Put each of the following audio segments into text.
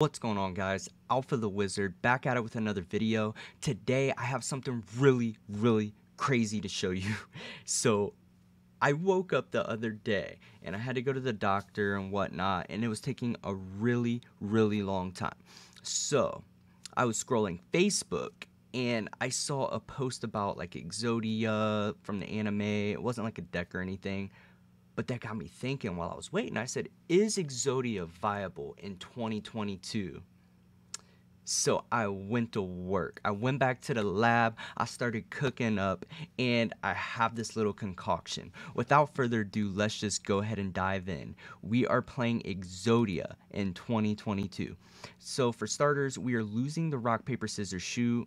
What's going on guys? Alpha the Wizard back at it with another video. Today I have something really, really crazy to show you. So I woke up the other day and I had to go to the doctor and whatnot and it was taking a really, really long time. So I was scrolling Facebook and I saw a post about like Exodia from the anime. It wasn't like a deck or anything, but that got me thinking while I was waiting. I said, is Exodia viable in 2022? So I went to work. I went back to the lab. I started cooking up, and I have this little concoction. Without further ado, let's just go ahead and dive in. We are playing Exodia in 2022. So, for starters, we are losing the rock, paper, scissors, shoot.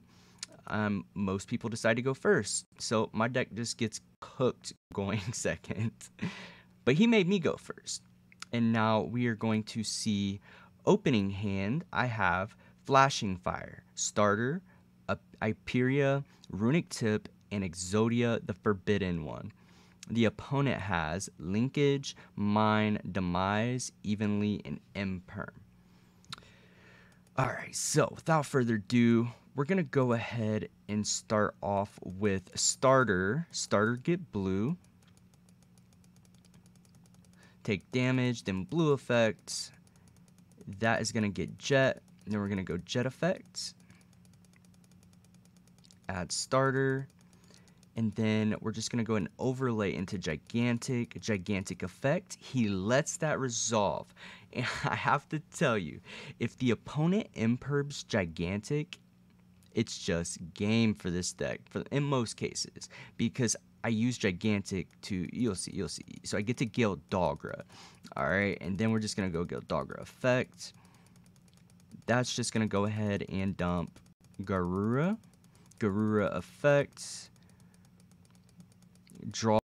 Um, most people decide to go first. So, my deck just gets cooked going second. But he made me go first. And now we are going to see opening hand. I have Flashing Fire, Starter, Iperia, Runick Tip, and Exodia, the Forbidden One. The opponent has Linkage, Mine, Demise, Evenly, and Imperm. Alright, so without further ado, we're going to go ahead and start off with Starter. Starter get blue take damage, then blue effects. That is going to get jet. Then we're going to go jet effects. Add starter. And then we're just going to go and overlay into gigantic, gigantic effect. He lets that resolve. And I have to tell you, if the opponent imperbs gigantic, it's just game for this deck for in most cases because I use Gigantic to, you'll see, you'll see. So I get to Gildagra. All right, and then we're just going to go Gildagra effect. That's just going to go ahead and dump Garura. Garura effect. Draw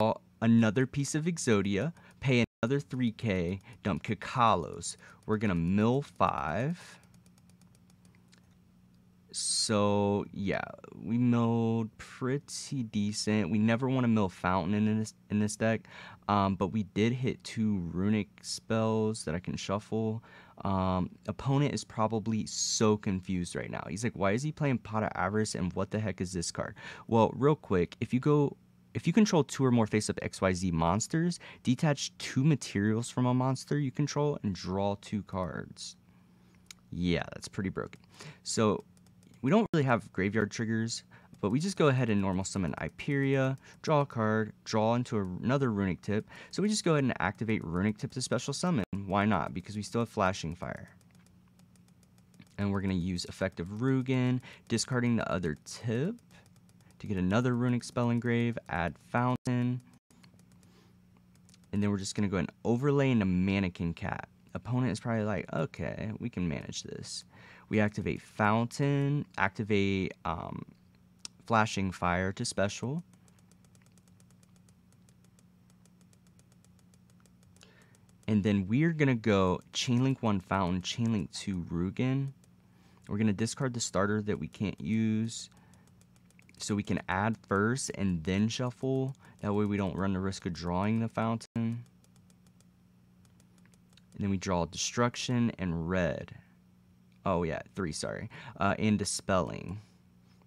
another piece of Exodia. Pay another 3k. Dump Kakalos. We're going to mill 5. So yeah, we milled pretty decent. We never want to mill Fountain in this in this deck, um, but we did hit two runic spells that I can shuffle. Um, opponent is probably so confused right now. He's like, why is he playing Pot of Avarice and what the heck is this card? Well, real quick, if you go if you control two or more face-up XYZ monsters, detach two materials from a monster you control and draw two cards. Yeah, that's pretty broken. So we don't really have graveyard triggers, but we just go ahead and normal summon Iperia, draw a card, draw into another Runick Tip. So we just go ahead and activate Runick Tip to special summon. Why not? Because we still have Flashing Fire. And we're going to use Effective Hugin, discarding the other tip to get another Runic Spell Engrave, add Fountain. And then we're just going to go and overlay into Mannequin Cat. Opponent is probably like, okay, we can manage this. We activate Fountain, activate um, Flashing Fire to special. And then we're to go Chainlink 1 Fountain, Chainlink 2 Hugin. We're to discard the starter that we can't use. So we can add first and then shuffle. That way we don't run the risk of drawing the fountain. And then we draw Destruction and Red. Oh yeah, three. Sorry, uh, and dispelling.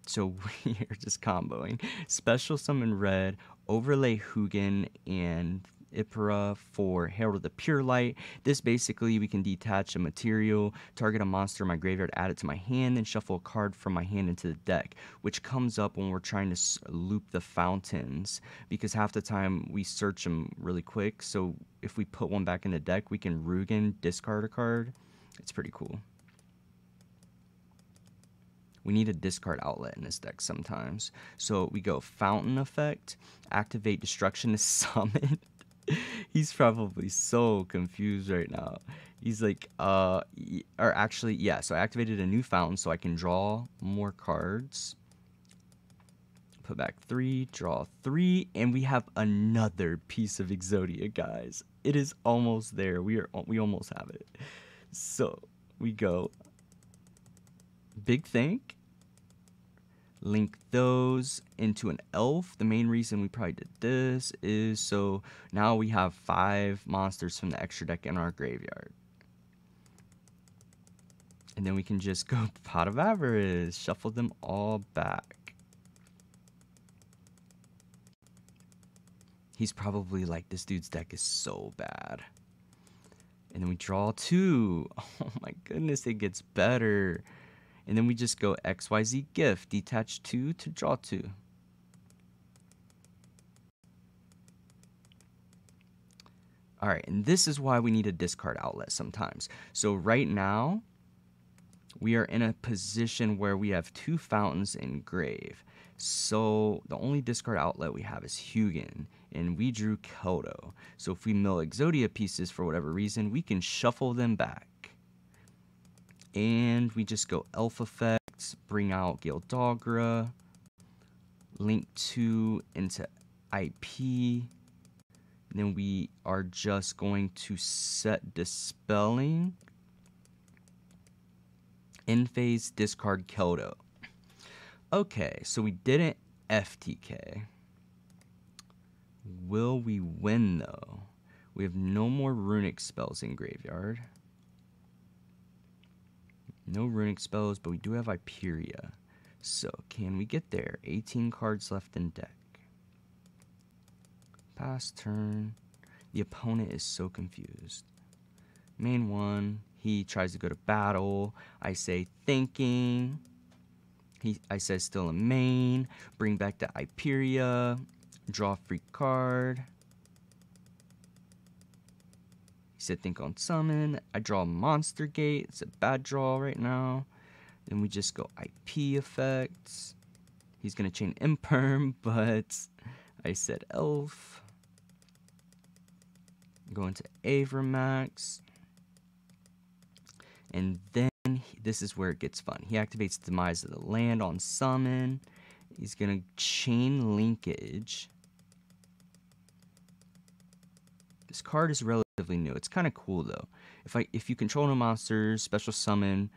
So we are just comboing. Special summon red, overlay Hugin and Iperia for Herald of the Pure Light. This basically we can detach a material, target a monster in my graveyard, add it to my hand, and shuffle a card from my hand into the deck, which comes up when we're trying to loop the fountains because half the time we search them really quick. So if we put one back in the deck, we can Hugin discard a card. It's pretty cool. We need a discard outlet in this deck sometimes. So we go Fountain Effect, activate Destruction to summon. He's probably so confused right now. He's like, uh, or actually, yeah, so I activated a new fountain so I can draw more cards. Put back three, draw three, and we have another piece of Exodia, guys. It is almost there. We are, we almost have it. So we go Big Think, link those into an elf. The main reason we probably did this is so now we have five monsters from the extra deck in our graveyard. And then we can just go pot of avarice, shuffle them all back. He's probably like, this dude's deck is so bad. And then we draw two. Oh my goodness, it gets better. And then we just go XYZ gift, detach two to draw two. All right, and this is why we need a discard outlet sometimes. So right now, we are in a position where we have two fountains in grave. So the only discard outlet we have is Hugin, and we drew Keldeo. So if we mill Exodia pieces for whatever reason, we can shuffle them back. And we just go Elf Effects, bring out Gildagra, link 2 into IP, then we are just going to set dispelling in phase discard Keldeo. Okay, so we didn't FTK. Will we win though? We have no more runic spells in graveyard. No runic spells, but we do have Iperia. So can we get there? 18 cards left in deck. Pass turn. The opponent is so confused. Main one, he tries to go to battle. I say thinking. He, I say still a main. Bring back the Iperia. Draw free card. He said think on summon. I draw Monster Gate. It's a bad draw right now. Then we just go IP effects. He's going to chain Imperm, but I said Elf. Go into Avramax. And then he, this is where it gets fun. He activates Demise of the Land on summon. He's going to chain linkage. This card is relatively new. It's kind of cool though. If I if you control no monsters, special summon.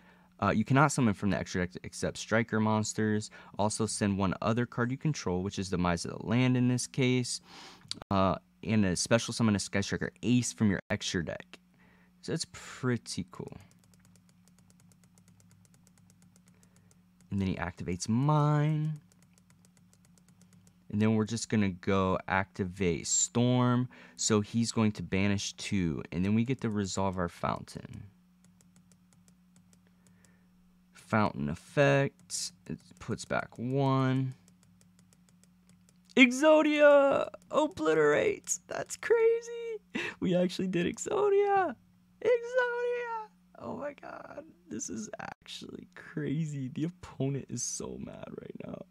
Uh, you cannot summon from the extra deck except striker monsters. Also send one other card you control, which is Demise of the Land in this case. Uh, and a special summon a Sky Striker Ace from your extra deck. So it's pretty cool. And then he activates mine. And then we're just going to go activate Storm. So he's going to banish two. And then we get to resolve our fountain. Fountain effect. It puts back one. Exodia obliterates. That's crazy. We actually did Exodia. Exodia. Oh my god. This is actually crazy. The opponent is so mad right now.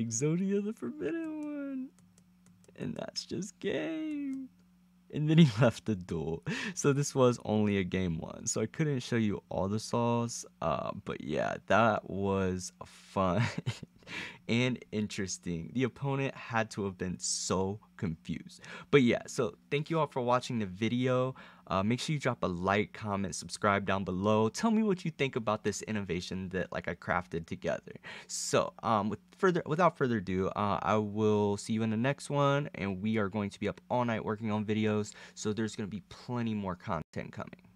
Exodia the Forbidden One. And that's just game and then he left the duel. So this was only a game one, so I couldn't show you all the saws. Uh, but yeah, that was fun and interesting. The opponent had to have been so confused. But yeah, so thank you all for watching the video. Uh, make sure you drop a like, comment, subscribe down below. Tell me what you think about this innovation that like I crafted together. So um, with further without further ado, uh, I will see you in the next one, and we are going to be up all night working on videos. So there's going to be plenty more content coming.